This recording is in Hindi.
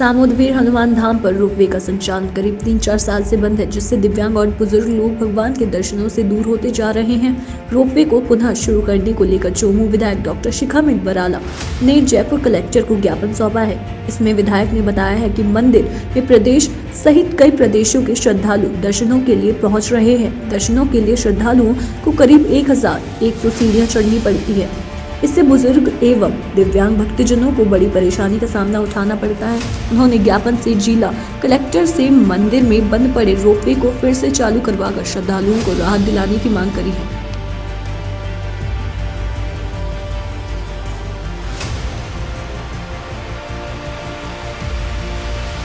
सामुद्वीर हनुमान धाम पर रोपवे का संचालन करीब तीन चार साल से बंद है, जिससे दिव्यांग और बुज़ुर्ग लोग भगवान के दर्शनों से दूर होते जा रहे हैं। रोपवे को पुनः शुरू करने को लेकर चोमू विधायक डॉक्टर शिखामित बराला ने जयपुर कलेक्टर को ज्ञापन सौंपा है। इसमें विधायक ने बताया है कि मंदिर में प्रदेश सहित कई प्रदेशों के श्रद्धालु दर्शनों के लिए पहुँच रहे हैं। दर्शनों के लिए श्रद्धालुओं को करीब एक हज़ार एक सौ सीढ़ियाँ चढ़नी पड़ती है। इससे बुज़ुर्ग एवं दिव्यांग भक्तजनों को बड़ी परेशानी का सामना उठाना पड़ता है। उन्होंने ज्ञापन से जिला कलेक्टर से मंदिर में बंद पड़े रोपवे को फिर से चालू करवाकर श्रद्धालुओं को राहत दिलाने की मांग करी है।